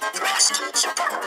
Rest support.